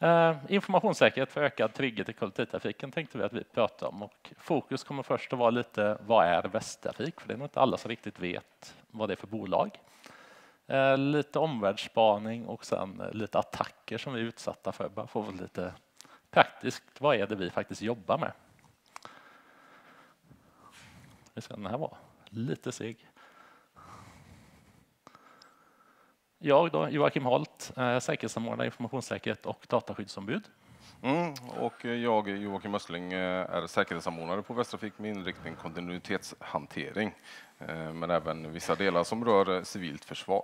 Eh, informationssäkerhet för ökad trygghet i kollektivtrafiken tänkte vi att vi pratar om och fokus kommer först att vara lite vad är Västtrafik? För det är nog inte alla som riktigt vet vad det är för bolag. Eh, lite omvärldsspaning och sen eh, lite attacker som vi är utsatta för. Bara få lite praktiskt, vad är det vi faktiskt jobbar med? Vi ska den här var lite seg. Jag då, Joakim Holt, säkerhetssamordnare, informationssäkerhet och dataskyddsombud. Mm, och jag, Joakim Östling, är säkerhetssamordnare på Västtrafik med inriktning kontinuitetshantering, eh, men även vissa delar som rör civilt försvar.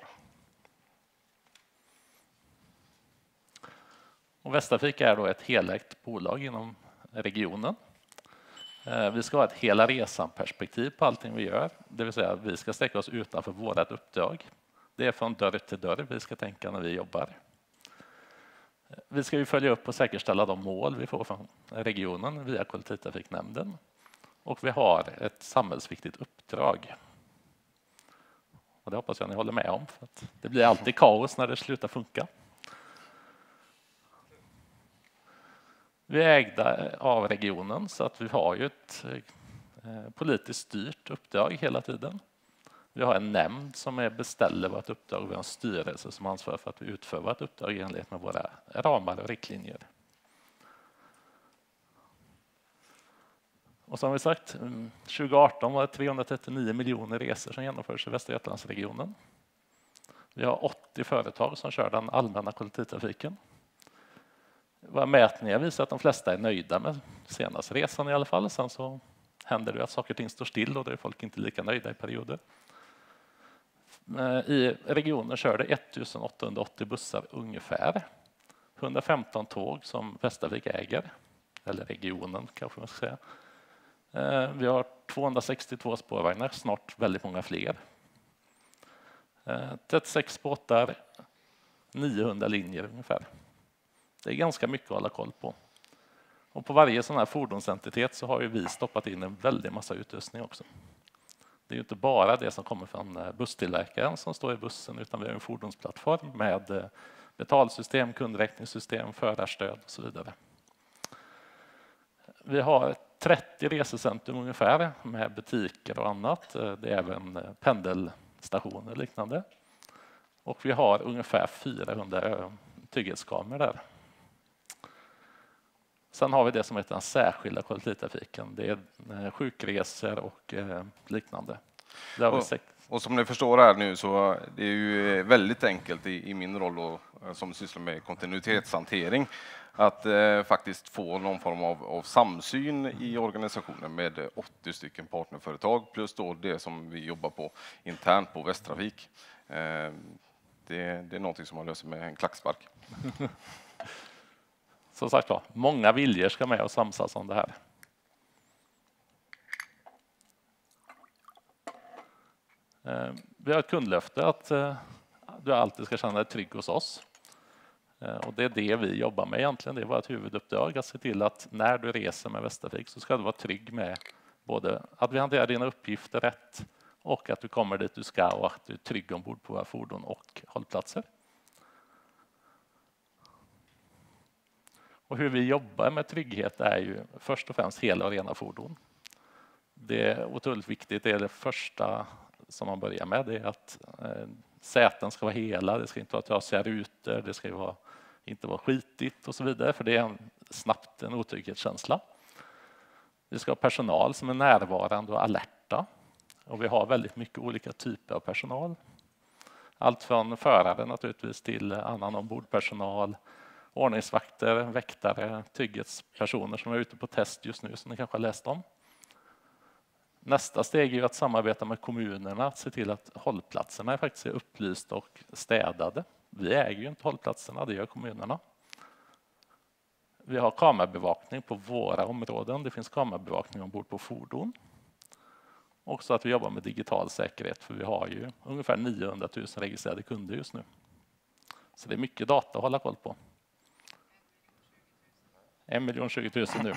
Och Västtrafik är då ett helägt bolag inom regionen. Eh, vi ska ha ett hela resan-perspektiv på allting vi gör, det vill säga vi ska sträcka oss utanför vårt uppdrag. Det är från dörr till dörr vi ska tänka när vi jobbar. Vi ska ju följa upp och säkerställa de mål vi får från regionen via kollektivtrafiknämnden. Och vi har ett samhällsviktigt uppdrag. Och det hoppas jag ni håller med om, för att det blir alltid kaos när det slutar funka. Vi är ägda av regionen så att vi har ju ett eh, politiskt styrt uppdrag hela tiden. Vi har en nämnd som är beställer vårt uppdrag och vi har en styrelse som ansvarar för att vi utför vårt uppdrag i enlighet med våra ramar och riktlinjer. Och som vi sagt, mm, 2018 var det 339 miljoner resor som genomfördes i Västra Götalandsregionen. Vi har 80 företag som kör den allmänna kollektivtrafiken. Våra mätningar visar att de flesta är nöjda med senaste resan i alla fall. Sen så händer det att saker och ting står still och då är folk inte lika nöjda i perioder. Eh, I regionen kör det 1880 bussar ungefär. 115 tåg som Västervik äger, eller regionen kanske man ska säga. Eh, vi har 262 spårvagnar, snart väldigt många fler. Eh, 36 båtar, 900 linjer ungefär. Det är ganska mycket att hålla koll på. Och på varje sån här fordonsentitet så har ju vi stoppat in en väldig massa utrustning också. Det är inte bara det som kommer från eh, busstillverkaren som står i bussen utan vi har en fordonsplattform med eh, betalsystem, kundräkningssystem, förarstöd och så vidare. Vi har 30 resecentrum ungefär med butiker och annat. Eh, det är även pendelstationer och liknande. Och vi har ungefär 400 trygghetskameror där. Sen har vi det som heter den särskilda kollektivtrafiken. Det är sjukresor och liknande. Och, och, som ni förstår här nu så det är ju väldigt enkelt i, i min roll och, som sysslar med kontinuitetshantering att eh, faktiskt få någon form av, av, samsyn i organisationen med 80 stycken partnerföretag plus då det som vi jobbar på internt på Västtrafik. Eh, det, det är någonting som man löser med en klackspark. Som sagt var, många viljor ska med och samsas om det här. Eh, vi har ett kundlöfte att eh, du alltid ska känna dig trygg hos oss. Eh, och det är det vi jobbar med egentligen. Det är vårt huvuduppdrag att se till att när du reser med Västervik så ska du vara trygg med både att vi hanterar dina uppgifter rätt och att du kommer dit du ska och att du är trygg ombord på våra fordon och hållplatser. Och hur vi jobbar med trygghet är ju först och främst hela och rena fordon. Det är otroligt viktigt. Det är det första som man börjar med. Det är att eh, säten ska vara hela. Det ska inte vara trasiga rutor. Det ska vara, inte vara skitigt och så vidare. För det är en, snabbt en otrygghetskänsla. Vi ska ha personal som är närvarande och alerta. Och vi har väldigt mycket olika typer av personal. Allt från förare naturligtvis till annan ombordpersonal, ordningsvakter, väktare, trygghetspersoner som är ute på test just nu som ni kanske har läst om. Nästa steg är att samarbeta med kommunerna, att se till att hållplatserna faktiskt är upplysta och städade. Vi äger ju inte hållplatserna, det gör kommunerna. Vi har kamerabevakning på våra områden. Det finns kamerabevakning ombord på fordon. Också att vi jobbar med digital säkerhet, för vi har ju ungefär 900 000 registrerade kunder just nu. Så det är mycket data att hålla koll på. 1 miljon 20 000 nu.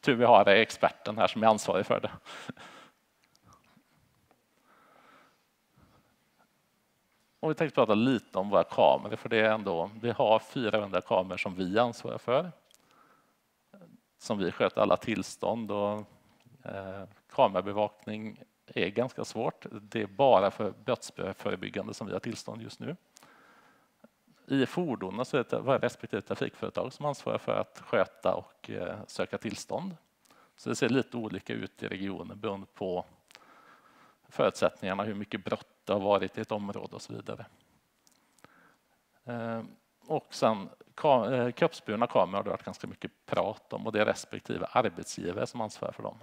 Tur vi har experten här som är ansvarig för det. Och vi tänkte prata lite om våra kameror, för det är ändå, vi har 400 kameror som vi ansvarar för. Som vi sköter alla tillstånd och eh, kamerabevakning är ganska svårt. Det är bara för brottsförebyggande som vi har tillstånd just nu. I fordonen så är det varje respektive trafikföretag som ansvarar för att sköta och eh, söka tillstånd. Så det ser lite olika ut i regionen beroende på förutsättningarna, hur mycket brott det har varit i ett område och så vidare. Ehm, och sen eh, kroppsburna kameror har det varit ganska mycket prat om och det är respektive arbetsgivare som ansvarar för dem.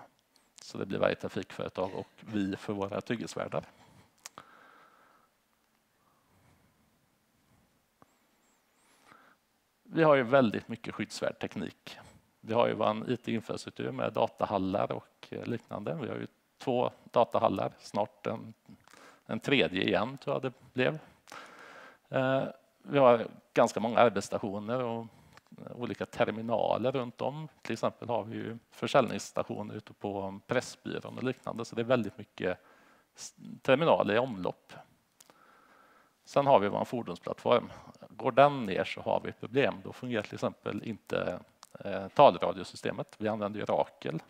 Så det blir varje trafikföretag och vi för våra trygghetsvärdar. Vi har ju väldigt mycket skyddsvärd teknik. Vi har ju vår IT-infrastruktur med datahallar och eh, liknande. Vi har ju två datahallar, snart en, en tredje igen tror jag det blev. Eh, vi har ganska många arbetsstationer och eh, olika terminaler runt om. Till exempel har vi ju försäljningsstationer ute på Pressbyrån och liknande, så det är väldigt mycket terminaler i omlopp. Sen har vi vår fordonsplattform. Går den ner så har vi ett problem. Då fungerar till exempel inte eh, talradiosystemet. Vi använder ju Rakel.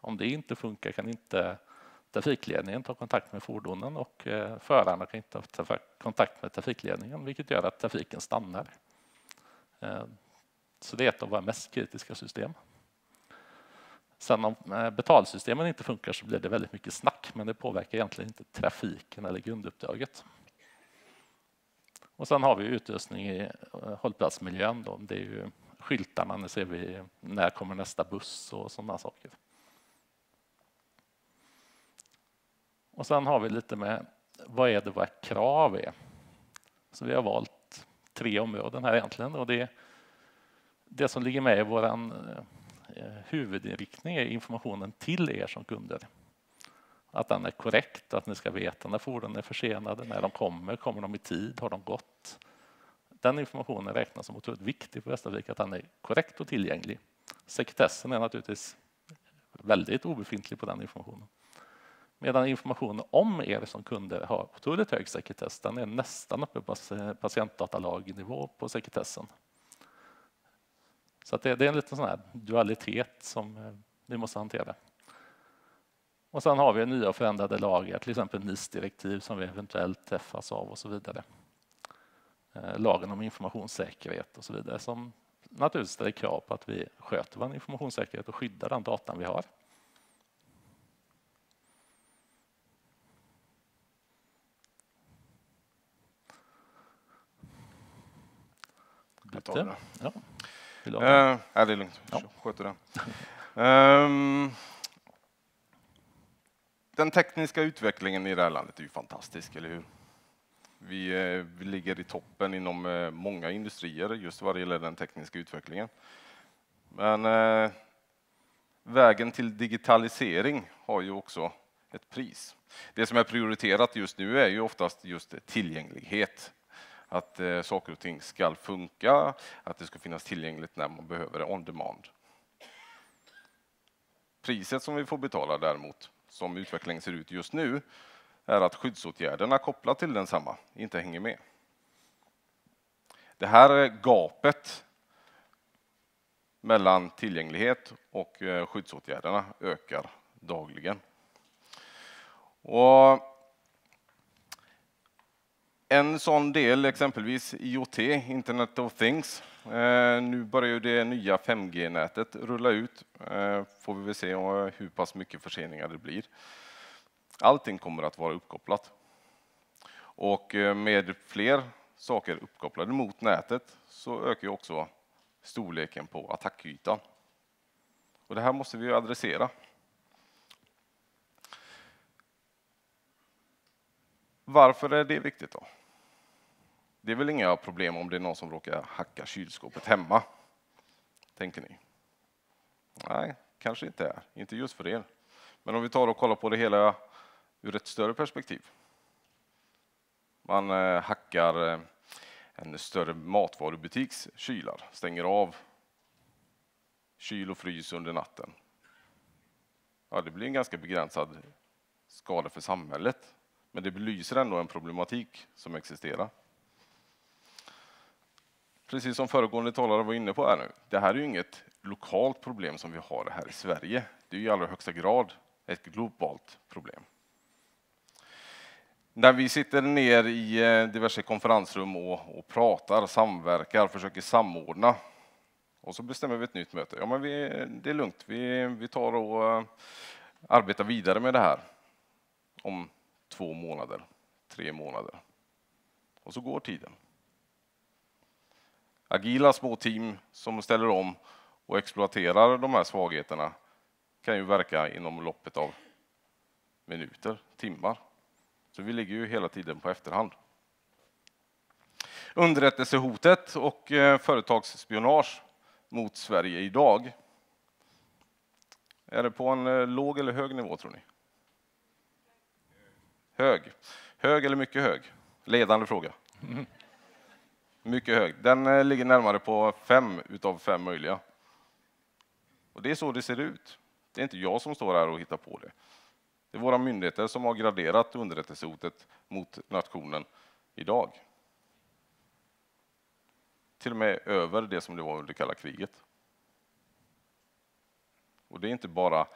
Om det inte funkar kan inte trafikledningen ta kontakt med fordonen och eh, förarna kan inte ta kontakt med trafikledningen, vilket gör att trafiken stannar. Eh, så det är ett av våra mest kritiska system. Sen om eh, betalsystemen inte funkar så blir det väldigt mycket snack, men det påverkar egentligen inte trafiken eller grunduppdraget. Och sen har vi utrustning i eh, hållplatsmiljön. Då. Det är ju skyltarna, nu ser vi när kommer nästa buss och sådana saker. Och sen har vi lite med vad är det våra krav är. Så vi har valt tre områden här egentligen och det, det som ligger med i vår eh, eh, huvudinriktning är informationen till er som kunder. Att den är korrekt, att ni ska veta när fordonen är försenade, när de kommer, kommer de i tid, har de gått? Den informationen räknas som otroligt viktig för Västervik, att den är korrekt och tillgänglig. Sekretessen är naturligtvis väldigt obefintlig på den informationen. Medan informationen om er som kunder har otroligt hög sekretess. Den är nästan uppe på patientdatalagnivå på sekretessen. Så det, är en liten sån här dualitet som eh, vi måste hantera. Och sen har vi nya och förändrade lagar, till exempel NIS-direktiv som vi eventuellt träffas av och så vidare. Eh, lagen om informationssäkerhet och så vidare som naturligtvis ställer krav på att vi sköter vår informationssäkerhet och skyddar den datan vi har. Jag tar det. Ja. Uh, det är lugnt. Ja. Sköter det. Um, den tekniska utvecklingen i det här landet är ju fantastisk, eller hur? Vi, eh, vi ligger i toppen inom eh, många industrier just vad det gäller den tekniska utvecklingen. Men eh, vägen till digitalisering har ju också ett pris. Det som är prioriterat just nu är ju oftast just tillgänglighet att eh, saker och ting ska funka, att det ska finnas tillgängligt när man behöver det on demand. Priset som vi får betala däremot, som utvecklingen ser ut just nu, är att skyddsåtgärderna kopplat till densamma inte hänger med. Det här gapet mellan tillgänglighet och eh, skyddsåtgärderna ökar dagligen. Och en sån del, exempelvis IoT, Internet of Things. Eh, nu börjar det nya 5G-nätet rulla ut. Eh, får vi väl se eh, hur pass mycket förseningar det blir. Allting kommer att vara uppkopplat. Och med fler saker uppkopplade mot nätet så ökar också storleken på attackytan. Och det här måste vi adressera. Varför är det viktigt då? Det är väl inga problem om det är någon som råkar hacka kylskåpet hemma? Tänker ni? Nej, kanske inte är. Inte just för er. Men om vi tar och kollar på det hela ur ett större perspektiv. Man eh, hackar eh, en större matvarubutiks kylar, stänger av kyl och frys under natten. Ja, det blir en ganska begränsad skada för samhället. Men det belyser ändå en problematik som existerar. Precis som föregående talare var inne på här nu. Det här är ju inget lokalt problem som vi har här i Sverige. Det är i allra högsta grad ett globalt problem. När vi sitter ner i eh, diverse konferensrum och, och pratar, samverkar, försöker samordna och så bestämmer vi ett nytt möte. Ja, men vi, det är lugnt, vi, vi tar och eh, arbetar vidare med det här om två månader, tre månader. Och så går tiden. Agila små team som ställer om och exploaterar de här svagheterna kan ju verka inom loppet av minuter, timmar. Så vi ligger ju hela tiden på efterhand. Underrättelsehotet och eh, företagsspionage mot Sverige idag. Är det på en eh, låg eller hög nivå tror ni? Hög. Hög eller mycket hög? Ledande fråga. Mm. Mycket hög. Den eh, ligger närmare på fem utav fem möjliga. Och det är så det ser ut. Det är inte jag som står här och hittar på det. Det är våra myndigheter som har graderat underrättelsehotet mot nationen idag. Till och med över det som det var under kalla kriget. Och det är inte bara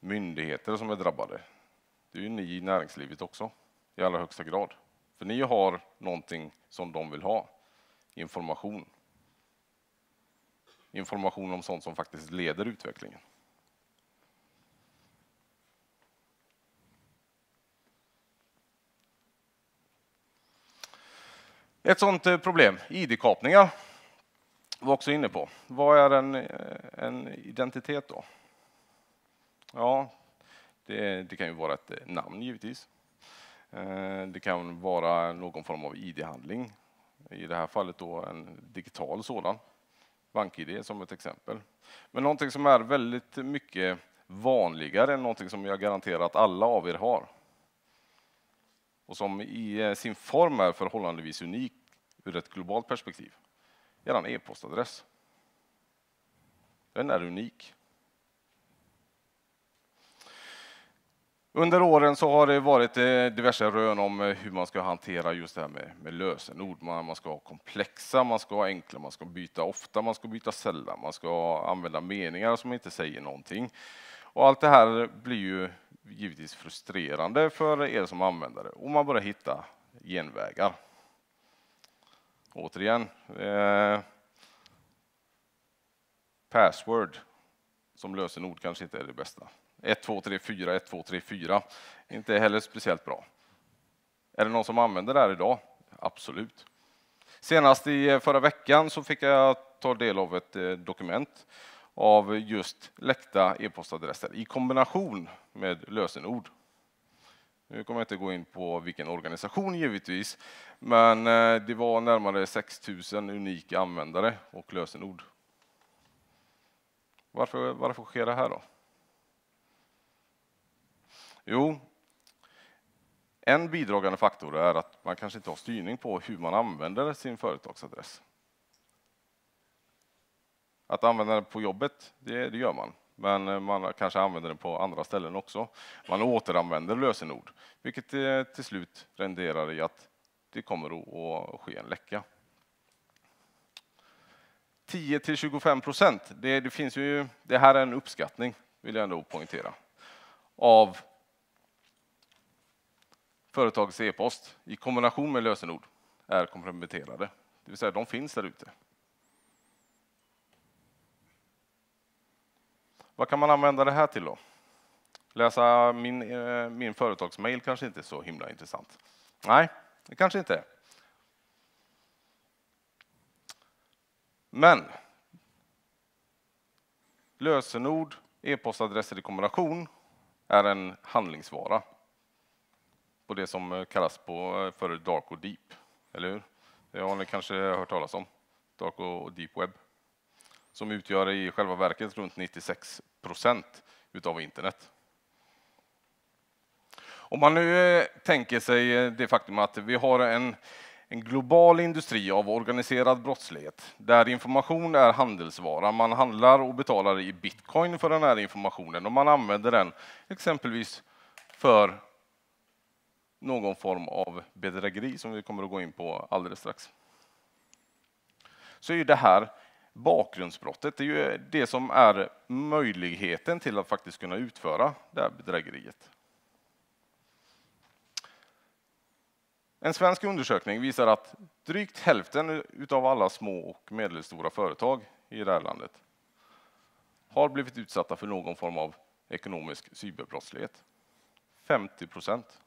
myndigheter som är drabbade. Det är ju ni i näringslivet också, i allra högsta grad. För ni har någonting som de vill ha. Information. Information om sånt som faktiskt leder utvecklingen. Ett sådant eh, problem, id-kapningar, var också inne på. Vad är en, eh, en identitet då? Ja, det, det, kan ju vara ett eh, namn givetvis. Eh, det kan vara någon form av id-handling. I det här fallet då en digital sådan. BankID som ett exempel. Men någonting som är väldigt mycket vanligare, än någonting som jag garanterar att alla av er har och som i eh, sin form är förhållandevis unik ur ett globalt perspektiv. är Er e-postadress. Den är unik. Under åren så har det varit eh, diverse rön om eh, hur man ska hantera just det här med, med lösenord. Man, man ska ha komplexa, man ska ha enkla, man ska byta ofta, man ska byta sällan, man ska använda meningar som inte säger någonting. Och allt det här blir ju givetvis frustrerande för er som användare och man börjar hitta genvägar. Återigen, eh, password som lösenord kanske inte är det bästa. 1, 2, 3, 4, 1, 2, 3, 4. Inte heller speciellt bra. Är det någon som använder det här idag? Absolut. Senast i eh, förra veckan så fick jag ta del av ett eh, dokument av just läckta e-postadresser i kombination med lösenord. Nu kommer jag inte gå in på vilken organisation givetvis, men eh, det var närmare 6 000 unika användare och lösenord. Varför, varför sker det här då? Jo, en bidragande faktor är att man kanske inte har styrning på hur man använder sin företagsadress. Att använda den på jobbet, det, det gör man. Men eh, man kanske använder den på andra ställen också. Man återanvänder lösenord, vilket eh, till slut renderar i att det kommer att ske en läcka. 10 till 25 procent, det, det, finns ju, det här är en uppskattning, vill jag ändå poängtera, av företagets e-post i kombination med lösenord är komprometterade. Det vill säga, de finns där ute. Vad kan man använda det här till då? Läsa min, eh, min företagsmail kanske inte är så himla intressant. Nej, det kanske inte är. Men lösenord, e-postadresser i kombination är en handlingsvara på det som eh, kallas på eh, för dark och deep, eller hur? Det har ni kanske hört talas om, dark och deep web som utgör i själva verket runt 96 procent utav internet. Om man nu eh, tänker sig det faktum att vi har en, en global industri av organiserad brottslighet där information är handelsvara. Man handlar och betalar i bitcoin för den här informationen och man använder den exempelvis för någon form av bedrägeri som vi kommer att gå in på alldeles strax. Så är det här bakgrundsbrottet, det är ju det som är möjligheten till att faktiskt kunna utföra det här bedrägeriet. En svensk undersökning visar att drygt hälften av alla små och medelstora företag i det här landet har blivit utsatta för någon form av ekonomisk cyberbrottslighet. 50 procent.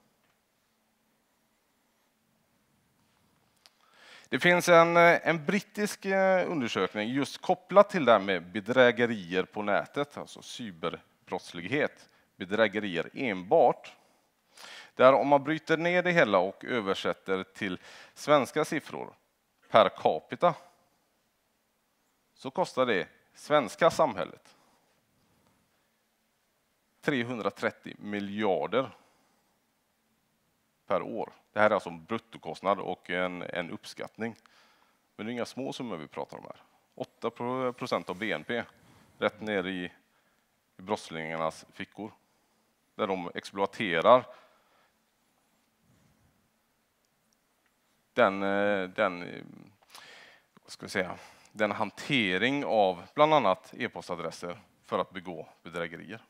Det finns en, eh, en brittisk eh, undersökning just kopplat till det här med bedrägerier på nätet, alltså cyberbrottslighet, bedrägerier enbart. Där om man bryter ner det hela och översätter till svenska siffror per capita så kostar det svenska samhället 330 miljarder per år. Det här är alltså en bruttokostnad och en, en uppskattning. Men det är inga små summor vi pratar om här. 8 procent av BNP rätt ner i, i brottslingarnas fickor. Där de exploaterar den, eh, den, vad ska vi säga, den hantering av bland annat e-postadresser för att begå bedrägerier.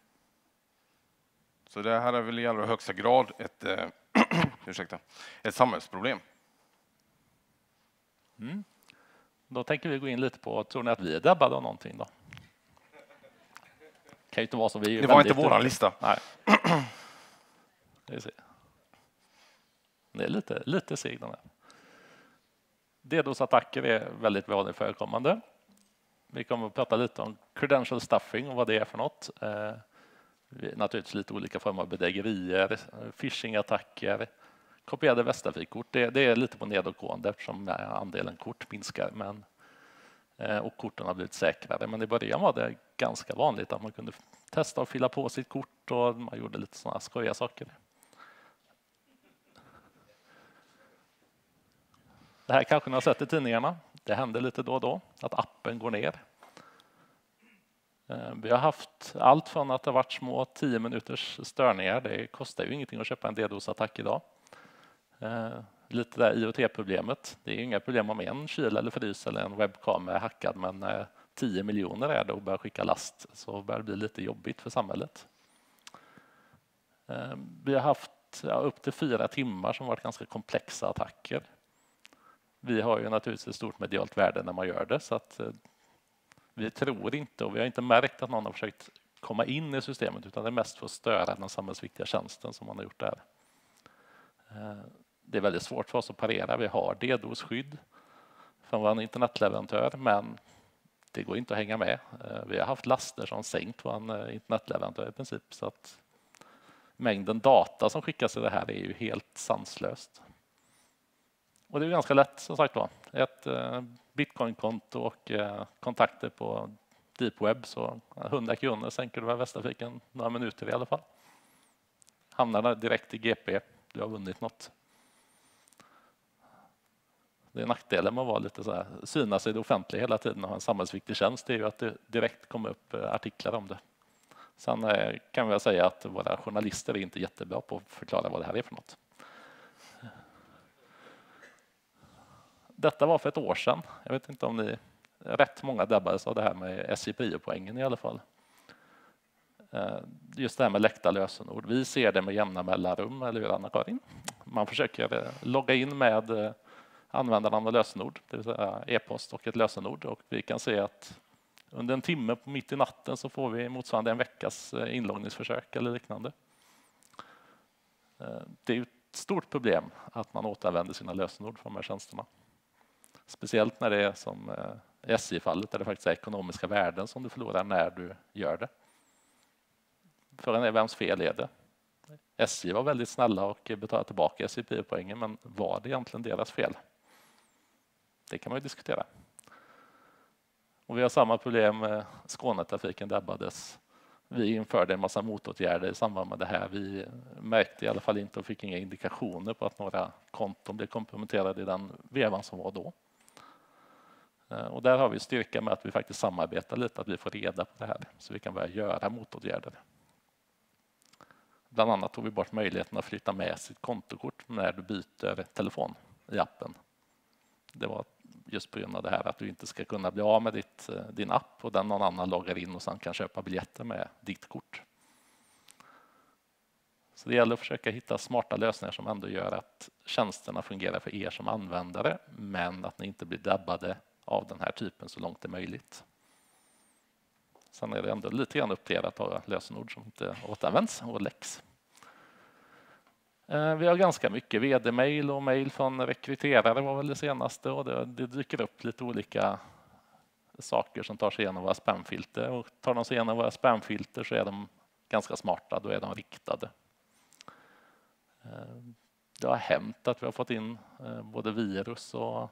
Så det här är väl i allra högsta grad ett, eh, ursäkta, ett samhällsproblem. Mm. Då tänker vi gå in lite på, tror ni att vi är drabbade av någonting då? Kan inte vara så. Vi det var inte våran lista. Nej. Det är lite, lite seg den här. DDoS-attacker är väldigt vanligt förekommande. Vi kommer att prata lite om credential stuffing och vad det är för något. Eh, naturligtvis lite olika former av bedrägerier, phishing-attacker, kopierade Västtrafikkort. Det, det är lite på nedåtgående eftersom eh, andelen kort minskar. Men, eh, och korten har blivit säkrare. Men i början var det ganska vanligt att man kunde testa att fylla på sitt kort och man gjorde lite sådana skojiga saker. Det här kanske ni har sett i tidningarna. Det händer lite då och då att appen går ner. Eh, vi har haft allt från att det har varit små 10 minuters störningar. Det kostar ju ingenting att köpa en DDoS-attack idag. Eh, lite där IoT-problemet. Det är inga problem om en kyl eller frys eller en webbkamera är hackad, men eh, när 10 miljoner är det och börjar skicka last så börjar det bli lite jobbigt för samhället. Eh, vi har haft upp till fyra timmar som varit ganska komplexa attacker. Vi har ju naturligtvis ett stort medialt värde när man gör det så att vi tror inte och vi har inte märkt att någon har försökt komma in i systemet utan det är mest för att störa den samhällsviktiga tjänsten som man har gjort där. Det är väldigt svårt för oss att parera. Vi har DDoS-skydd från vår internetleverantör men det går inte att hänga med. Eh, vi har haft laster som sänkt vår eh, internetleverantör i princip så att mängden data som skickas i det här är ju helt sanslöst. Och det är ganska lätt som sagt var. Ett eh, bitcoinkonto och kontakter på deep web så 100 kronor sänker du Västtrafiken några minuter i alla fall. Hamnar direkt i GP, du har vunnit något. Det är nackdelen med att vara lite så här, synas i det offentliga hela tiden och ha en samhällsviktig tjänst, det är ju att det direkt kommer upp eh, artiklar om det. Sen eh, kan vi säga att våra journalister är inte jättebra på att förklara vad det här är för något. Detta var för ett år sedan. Jag vet inte om ni... Rätt många drabbades av det här med SJPIO-poängen i alla fall. Eh, just det här med läckta lösenord. Vi ser det med jämna mellanrum, eller hur Anna-Karin? Man försöker logga in med användarnamn och lösenord, det vill säga e-post och ett lösenord. Och vi kan se att under en timme mitt i natten så får vi motsvarande en veckas eh, inloggningsförsök eller liknande. Eh, det är ett stort problem att man återanvänder sina lösenord för de här tjänsterna. Speciellt när det är som eh, i SJ-fallet där det faktiskt är ekonomiska värden som du förlorar när du gör det. Frågan är vems fel är det? SJ var väldigt snälla och betalade tillbaka SJP-poängen men var det egentligen deras fel? Det kan man ju diskutera. Och vi har samma problem med Skånetrafiken drabbades. Vi införde en massa motåtgärder i samband med det här. Vi märkte i alla fall inte och fick inga indikationer på att några konton blev komprometterade i den vevan som var då. Eh, och där har vi styrka med att vi faktiskt samarbetar lite, att vi får reda på det här så vi kan börja göra motåtgärder. Bland annat tog vi bort möjligheten att flytta med sitt kontokort när du byter telefon i appen. Det var just på grund av det här att du inte ska kunna bli av med ditt, eh, din app och den någon annan loggar in och sen kan köpa biljetter med ditt kort. Så det gäller att försöka hitta smarta lösningar som ändå gör att tjänsterna fungerar för er som användare, men att ni inte blir drabbade av den här typen så långt det är möjligt. Sen är det ändå lite grann upp till er att ha lösenord som inte återanvänds och läcks. Eh, vi har ganska mycket vd-mail och mail från rekryterare var väl det senaste och det, det dyker upp lite olika saker som tar sig igenom våra spamfilter och tar de sig igenom våra spamfilter så är de ganska smarta, då är de riktade. Eh, det har hänt att vi har fått in eh, både virus och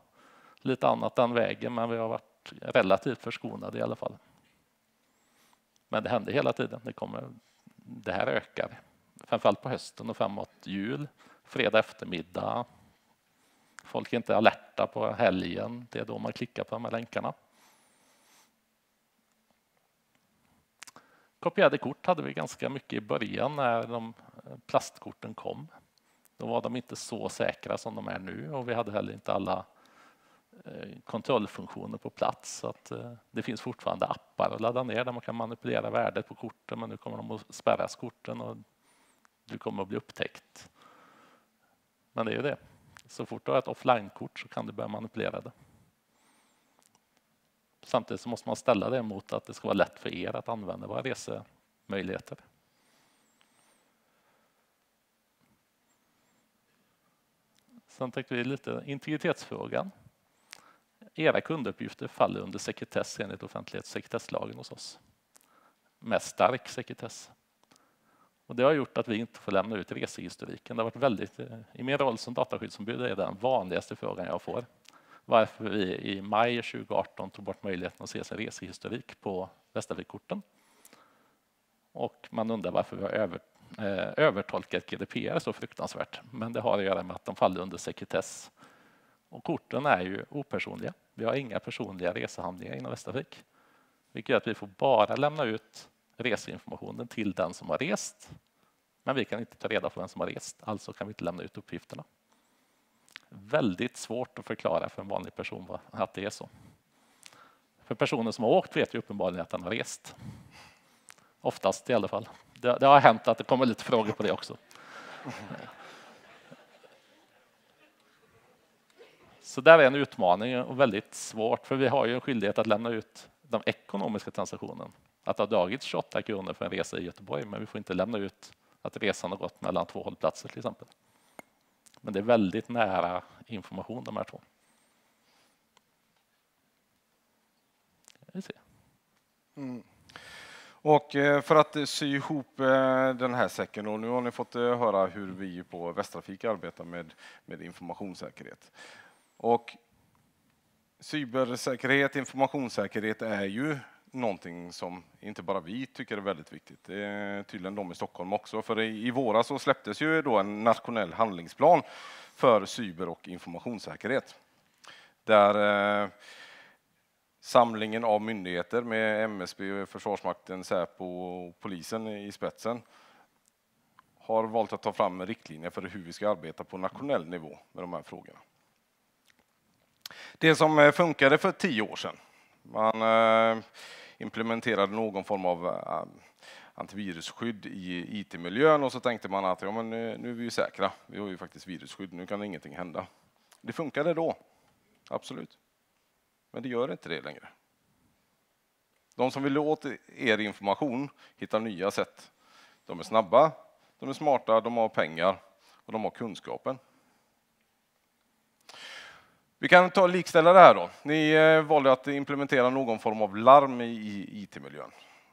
lite annat den vägen, men vi har varit relativt förskonade i alla fall. Men det händer hela tiden. Det, kommer, det här ökar, framförallt på hösten och framåt jul, fredag eftermiddag. Folk är inte alerta på helgen. Det är då man klickar på de här länkarna. Kopierade kort hade vi ganska mycket i början när de plastkorten kom. Då var de inte så säkra som de är nu och vi hade heller inte alla eh, kontrollfunktioner på plats. Så att eh, det finns fortfarande appar att ladda ner där man kan manipulera värdet på korten men nu kommer de att spärras korten och du kommer att bli upptäckt. Men det är ju det. Så fort du har ett offline-kort så kan du börja manipulera det. Samtidigt så måste man ställa det mot att det ska vara lätt för er att använda våra resemöjligheter. Sen tänkte vi lite integritetsfrågan. Era kunduppgifter faller under sekretess enligt offentlighets och sekretesslagen hos oss. Med stark sekretess. Och det har gjort att vi inte får lämna ut resehistoriken. Det har varit väldigt, eh, I min roll som dataskyddsombud är det den vanligaste frågan jag får. Varför vi i maj 2018 tog bort möjligheten att se sin resehistorik på Västervikkorten. Och man undrar varför vi har över, eh, övertolkat GDPR så fruktansvärt. Men det har att göra med att de faller under sekretess. Och korten är ju opersonliga. Vi har inga personliga resehandlingar inom Västervik. Vilket gör att vi får bara lämna ut reseinformationen till den som har rest. Men vi kan inte ta reda på vem som har rest, alltså kan vi inte lämna ut uppgifterna. Väldigt svårt att förklara för en vanlig person att det är så. För personen som har åkt vet ju uppenbarligen att den har rest. Oftast i alla fall. Det, det har hänt att det kommer lite frågor på det också. Så där är en utmaning och väldigt svårt, för vi har ju en skyldighet att lämna ut de ekonomiska transaktionerna. Att det har dragit 28 kronor för en resa i Göteborg, men vi får inte lämna ut att resan har gått mellan två hållplatser till exempel. Men det är väldigt nära information de här två. Mm. Och eh, för att eh, sy ihop eh, den här säcken, och nu har ni fått höra hur vi på Västtrafik arbetar med, med informationssäkerhet. Och cybersäkerhet, informationssäkerhet är ju någonting som inte bara vi tycker är väldigt viktigt. Det är tydligen de i Stockholm också. För i våras så släpptes ju då en nationell handlingsplan för cyber och informationssäkerhet. Där eh, samlingen av myndigheter med MSB, Försvarsmakten, Säpo och polisen i spetsen har valt att ta fram riktlinjer för hur vi ska arbeta på nationell nivå med de här frågorna. Det som eh, funkade för tio år sedan, man eh, implementerade någon form av eh, antivirusskydd i IT-miljön och så tänkte man att ja, men nu är vi ju säkra, vi har ju faktiskt virusskydd, nu kan ingenting hända. Det funkade då, absolut. Men det gör inte det längre. De som vill åt er information hittar nya sätt. De är snabba, de är smarta, de har pengar och de har kunskapen. Vi kan ta likställa det här då. Ni eh, valde att implementera någon form av larm i IT-miljön.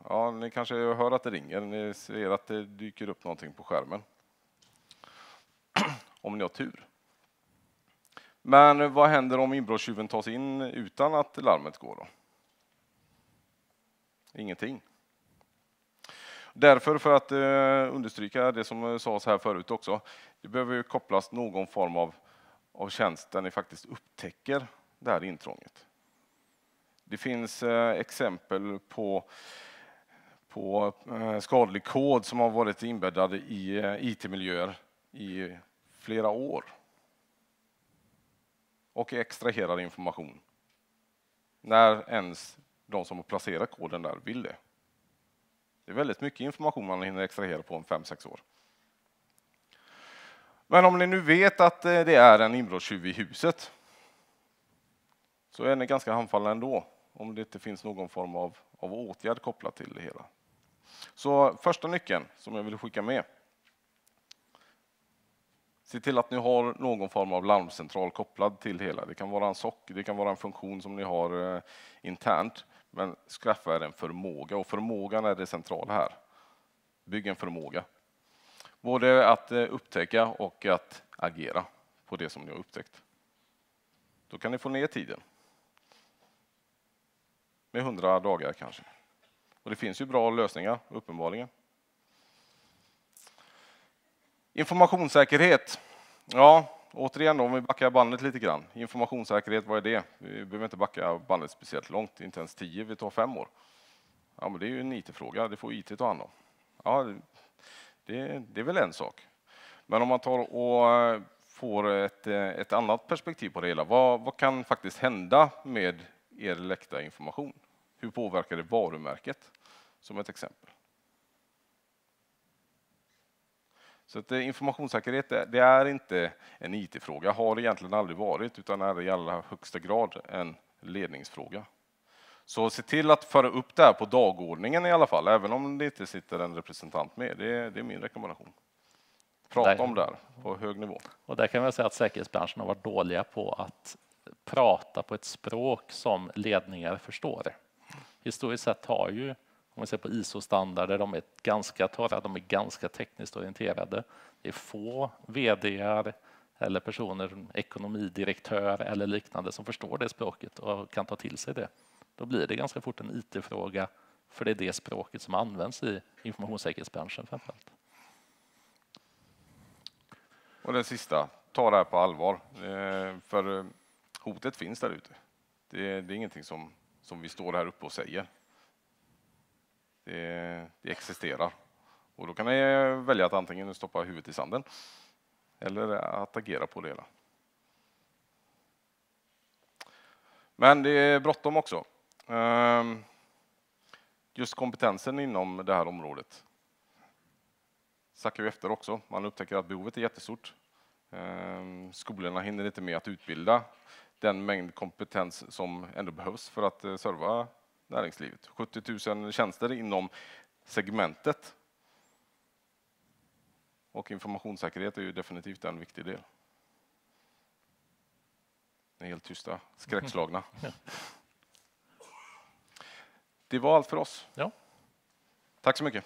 Ja, ni kanske hör att det ringer, ni ser att det dyker upp någonting på skärmen. Om ni har tur. Men vad händer om inbrottstjuven tas in utan att larmet går? Då? Ingenting. Därför, för att eh, understryka det som eh, sades här förut också, det behöver kopplas någon form av, av tjänst där ni faktiskt upptäcker det här intrånget. Det finns eh, exempel på på eh, skadlig kod som har varit inbäddad i eh, IT-miljöer i flera år. Och extraherar information. När ens de som har placerat koden där vill det. Det är väldigt mycket information man hinner extrahera på en 5-6 år. Men om ni nu vet att eh, det är en inbrottstjuv i huset så är ni ganska handfallna ändå om det inte finns någon form av, av åtgärd kopplat till det hela. Så första nyckeln som jag vill skicka med. Se till att ni har någon form av larmcentral kopplad till det hela. Det kan vara en SOC, det kan vara en funktion som ni har eh, internt. Men skaffa er en förmåga och förmågan är det centrala här. Bygg en förmåga. Både att eh, upptäcka och att agera på det som ni har upptäckt. Då kan ni få ner tiden. Med hundra dagar kanske. Och det finns ju bra lösningar, uppenbarligen. Informationssäkerhet. Ja, återigen då, om vi backar bandet lite grann. Informationssäkerhet, vad är det? Vi behöver inte backa bandet speciellt långt, inte ens tio, vi tar fem år. Ja, men det är ju en IT-fråga, det får IT ta hand om. Ja, det, det är väl en sak. Men om man tar och får ett, ett annat perspektiv på det hela, vad, vad kan faktiskt hända med er läckta information? Hur påverkar det varumärket? Som ett exempel. Så att eh, informationssäkerhet det är inte en IT-fråga, har egentligen aldrig varit, utan är i allra högsta grad en ledningsfråga. Så se till att föra upp det här på dagordningen i alla fall, även om det inte sitter en representant med. Det är, det är min rekommendation. Prata där. om det här på hög nivå. Och där kan man säga att säkerhetsbranschen har varit dåliga på att prata på ett språk som ledningar förstår. Historiskt sett har ju, om man ser på ISO-standarder, de är ganska torra, de är ganska tekniskt orienterade. Det är få vd eller personer, ekonomidirektör eller liknande som förstår det språket och kan ta till sig det. Då blir det ganska fort en IT-fråga, för det är det språket som används i informationssäkerhetsbranschen framförallt. Och den sista, ta det här på allvar. Eh, för eh, hotet finns där ute. Det, det är ingenting som, som vi står här uppe och säger. Det, det existerar. Och då kan ni eh, välja att antingen stoppa huvudet i sanden eller att agera på det hela. Men det är bråttom också. Ehm, just kompetensen inom det här området sackar ju efter också. Man upptäcker att behovet är jättestort. Ehm, skolorna hinner inte med att utbilda den mängd kompetens som ändå behövs för att eh, serva näringslivet. 70 000 tjänster inom segmentet. Och informationssäkerhet är ju definitivt en viktig del. Ni är helt tysta, skräckslagna. Det var allt för oss. Ja. Tack så mycket.